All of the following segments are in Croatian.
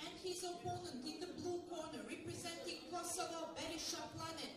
And his opponent in the blue corner, representing Kosovo, Berisha Planet.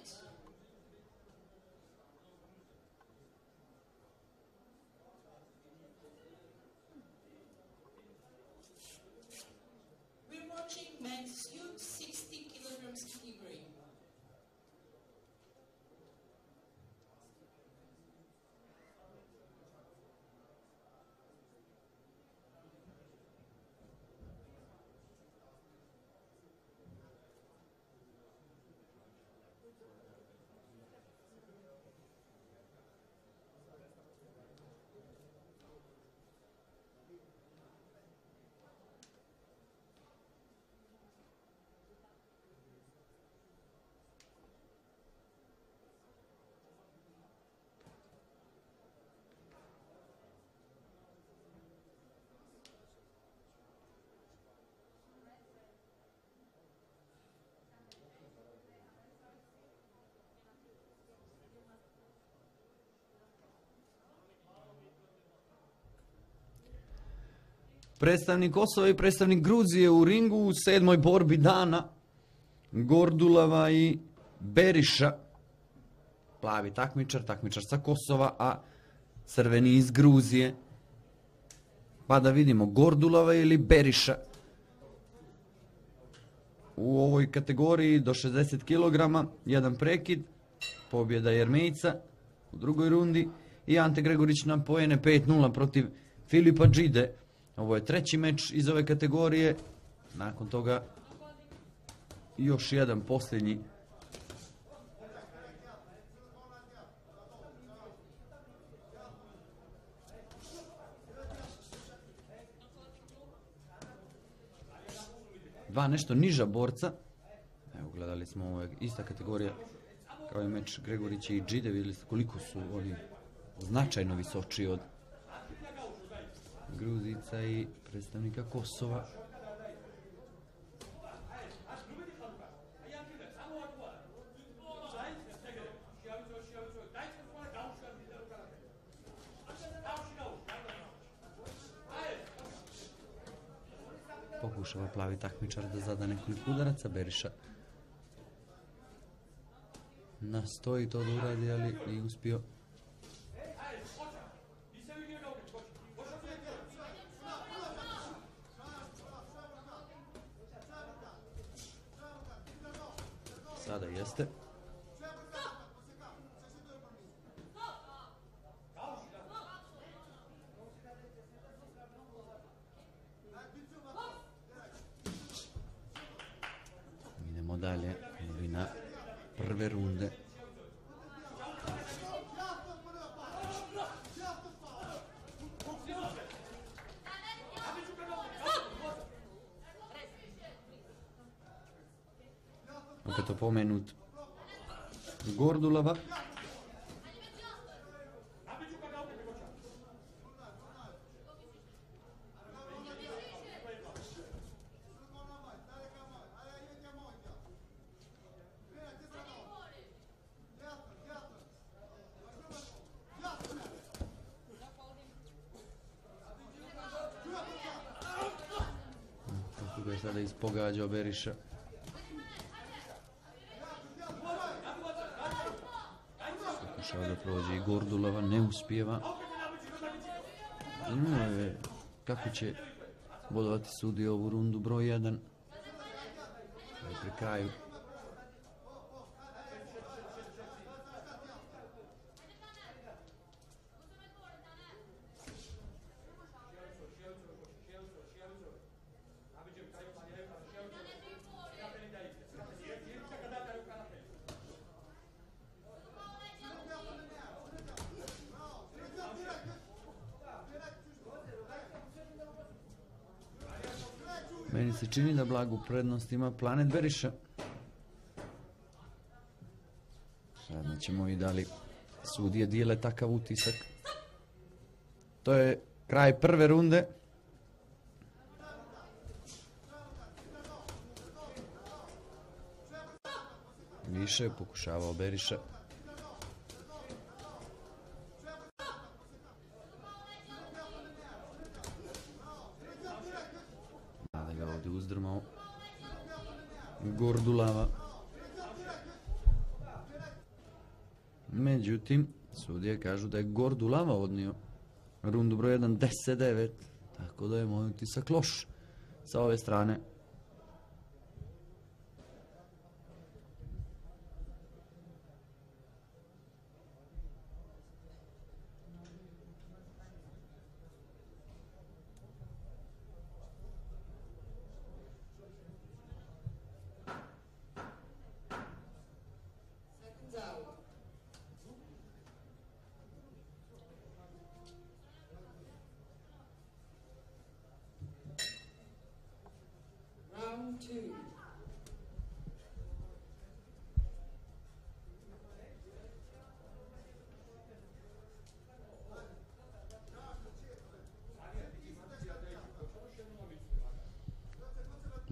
Predstavnik Kosova i predstavnik Gruzije u ringu u sedmoj borbi dana. Gordulava i Beriša. Plavi takmičar, takmičar sa Kosova, a crveni iz Gruzije. Pa da vidimo, Gordulava ili Beriša. U ovoj kategoriji do 60 kg, jedan prekid, pobjeda Jermejca u drugoj rundi i Ante Gregorić na pojene 5-0 protiv Filipa Džide. Ovo je treći meč iz ove kategorije. Nakon toga još jedan posljednji. Dva nešto niža borca. Evo gledali smo ovo je ista kategorija kao je meč Gregorića i Džide. Vidjeli ste koliko su oni značajno visoči od Gruzica i predstavnika Kosova. Pokušava plavi takmičar da zada nekoliko udaraca, Beriša nastoji to da uradi, ali nije uspio. Sada jeste. Idemo dalje. Ili na prve runde. Opet opomenut Gordulava. Sada ispogađao Beriša. Pokušava da prođe i Gordulova, ne uspijeva. Zanimljivo je kako će bodovati sudi ovu rundu broj 1. Pri kraju. Meni se čini da blagu prednost ima Planet Beriša. Sad ćemo i da li sudije dijele takav utisak. To je kraj prve runde. Više je pokušavao Beriša. Gordulava. Međutim, sudije kažu da je Gordulava odnio rundu broj 1 10-9, tako da je moj utisak loš sa ove strane.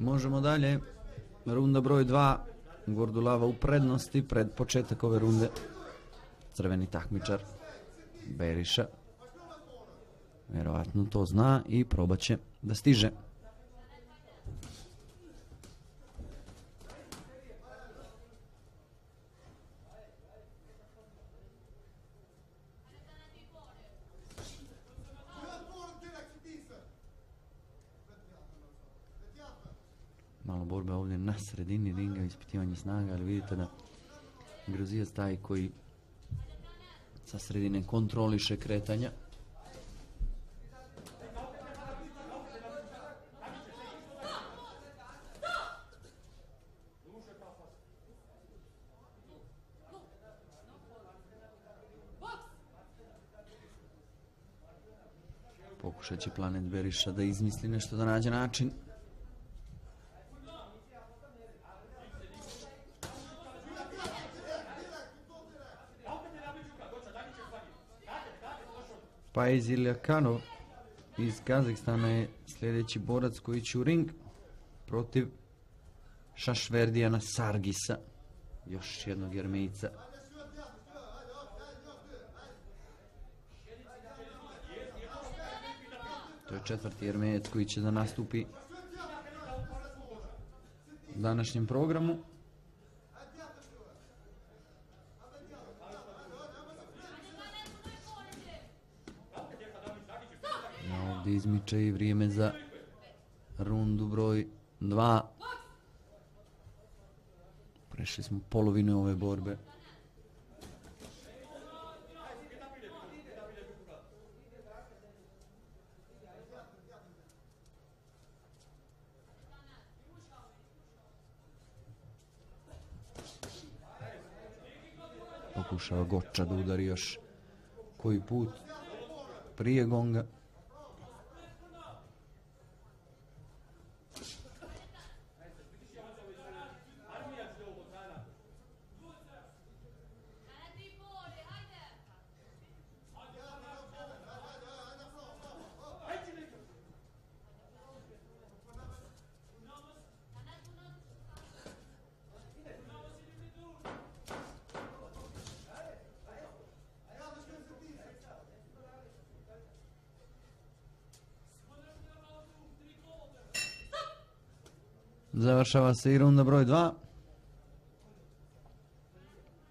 Možemo dalje. Runda broj 2. Gordulava u prednosti pred početak ove runde. Crveni takmičar Beriša. Vjerovatno to zna i probat će da stiže. Malo borbe ovdje na sredini ringa, ispitivanje snaga, ali vidite da Grozijac taj koji sa sredine kontroliše kretanja. Pokušat će Planet Beriša da izmisli nešto da nađe način. Paiz Iljakanov iz Kazahstana je sljedeći borac koji će u ring protiv Šašverdijana Sargisa, još jednog jermejca. To je četvrti jermejac koji će da nastupi u današnjem programu. Ja ovdje izmiče i vrijeme za rundu broj 2. Prešli smo polovinu ove borbe. Pokušava Goča da udari još koji put prije gonga. Završava se i runda broj 2.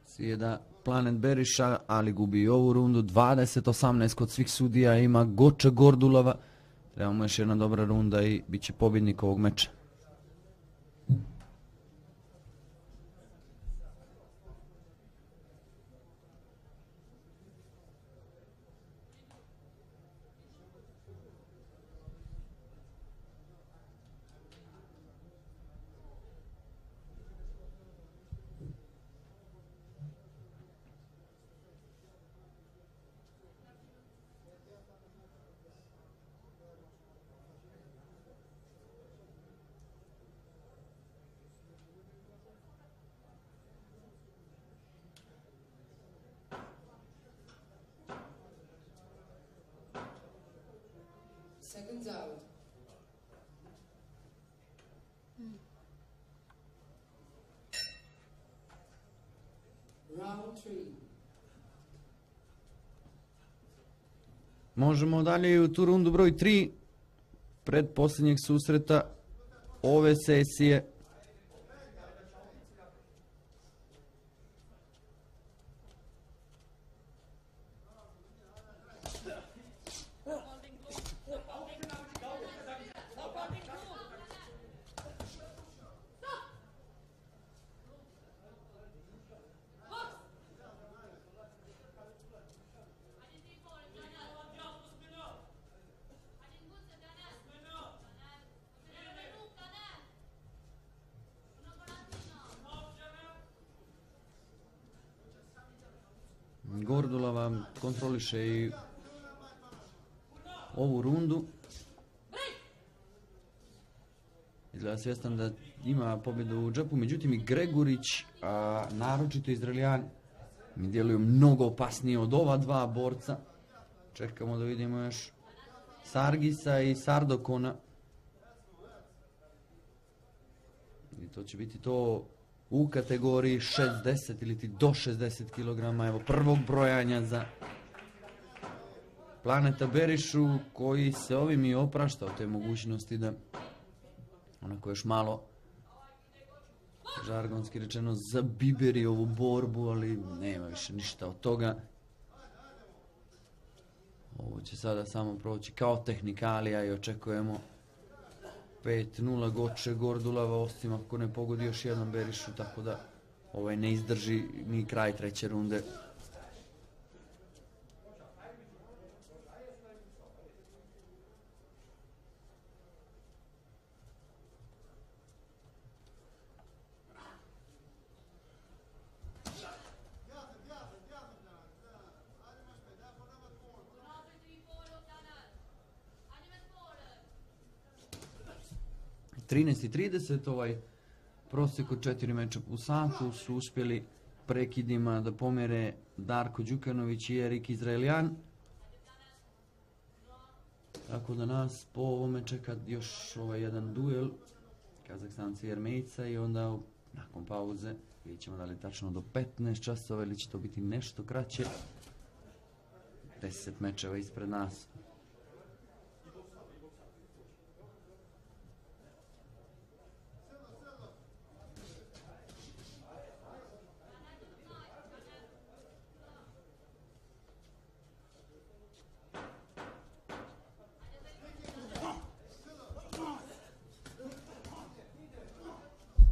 Sjeda Planet Beriša, ali gubi i ovu rundu. 20-18 kod svih sudija ima Goča Gordulova. Trebamo još jedna dobra runda i bit će pobjednik ovog meča. Seconds out. Round three. Možemo dalje u tu rundu broj 3. Pred posljednjeg susreta ove sesije Gordulova kontroliše i ovu rundu. Izgleda svjestan da ima pobjedu u džepu, međutim i Gregurić, a naročito Izraelijan, mi djeluju mnogo opasnije od ova dva borca. Čekamo da vidimo još Sargisa i Sardokona. I to će biti to u kategoriji 60 ili ti do 60 kg. Evo prvog brojanja za Planeta Berišu koji se ovim i oprašta te mogućnosti da onako još malo žargonski rečeno zabiberi ovu borbu, ali nema više ništa od toga. Ovo će sada samo proći kao tehnikalija i očekujemo 5-0 Goče Gordulava, osim ako ne pogodi još jedan Berišu, tako da ovaj ne izdrži ni kraj treće runde. 13.30, ovaj prosjek od 4 meča u satu su uspjeli prekidima da pomere Darko Đukanović i Erik Izraeljan. Tako da nas po ovome čeka još ovaj jedan duel Kazahstanci i Ermejca i onda nakon pauze vidjet ćemo da li tačno do 15 časova ili će to biti nešto kraće. 10 mečeva ispred nas.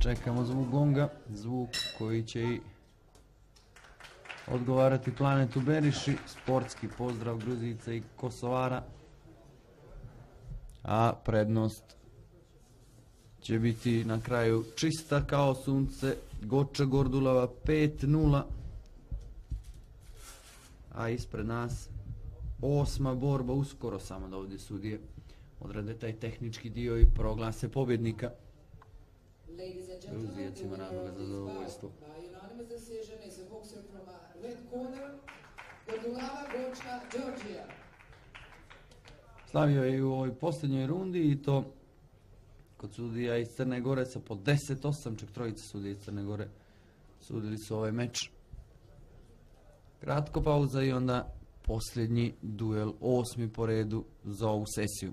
Čekamo zvuk gonga, zvuk koji će i odgovarati planetu Beriši, sportski pozdrav Gruzijica i Kosovara. A prednost će biti na kraju čista kao sunce, Goča Gordulava 5-0. A ispred nas osma borba, uskoro samo da ovdje sudije odrade taj tehnički dio i proglase pobjednika. Ladies and gentlemen, Gruzijac the ima winner razloga za zadovoljstvo. uh. Slavio je i u ovoj posljednjoj rundi i to kod sudija iz Crne Gore sa po 10-8, čak trojica sudija iz Crne Gore sudili su ovaj meč. Kratko pauza i onda posljednji duel, osmi po redu za ovu sesiju.